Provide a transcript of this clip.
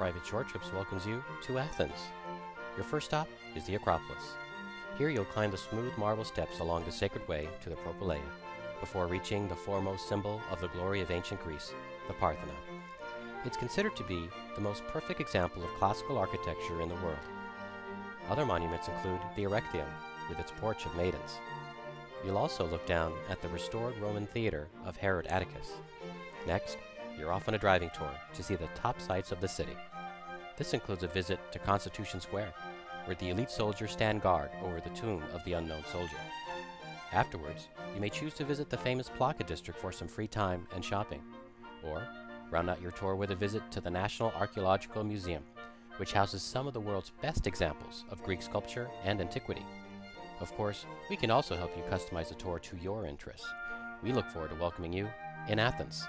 Private Shore Trips welcomes you to Athens. Your first stop is the Acropolis. Here you'll climb the smooth marble steps along the sacred way to the Propylaea before reaching the foremost symbol of the glory of ancient Greece, the Parthenon. It's considered to be the most perfect example of classical architecture in the world. Other monuments include the Erechtheum, with its porch of maidens. You'll also look down at the restored Roman theater of Herod Atticus. Next, you're off on a driving tour to see the top sights of the city. This includes a visit to Constitution Square, where the elite soldiers stand guard over the tomb of the unknown soldier. Afterwards, you may choose to visit the famous Plaka district for some free time and shopping, or round out your tour with a visit to the National Archaeological Museum, which houses some of the world's best examples of Greek sculpture and antiquity. Of course, we can also help you customize a tour to your interests. We look forward to welcoming you in Athens.